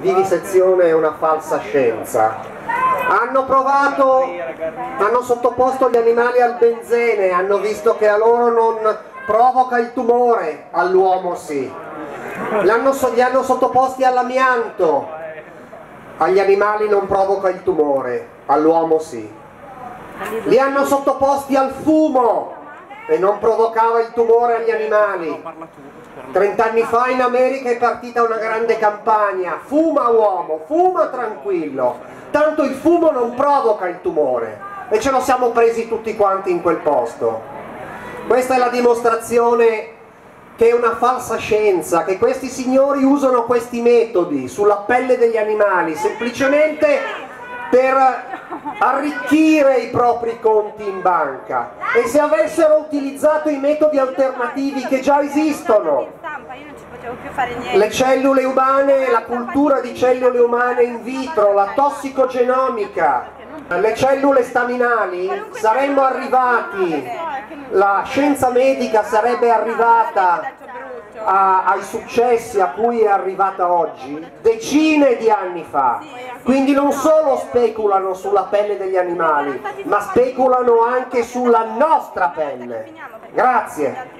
vivisezione è una falsa scienza. Hanno provato, hanno sottoposto gli animali al benzene, hanno visto che a loro non provoca il tumore, all'uomo sì. L'hanno, li hanno sottoposti all'amianto, agli animali non provoca il tumore, all'uomo sì. Li hanno sottoposti al fumo e non provocava il tumore agli animali. Trent'anni fa in America è partita una grande campagna, fuma uomo, fuma tranquillo, tanto il fumo non provoca il tumore e ce lo siamo presi tutti quanti in quel posto. Questa è la dimostrazione che è una falsa scienza, che questi signori usano questi metodi sulla pelle degli animali semplicemente per arricchire i propri conti in banca. E se avessero utilizzato i metodi alternativi che già esistono le cellule umane, la cultura di cellule umane in vitro, la tossicogenomica le cellule staminali saremmo arrivati, la scienza medica sarebbe arrivata a, ai successi a cui è arrivata oggi decine di anni fa. Quindi non solo speculano sulla pelle degli animali, ma speculano anche sulla nostra pelle. Grazie.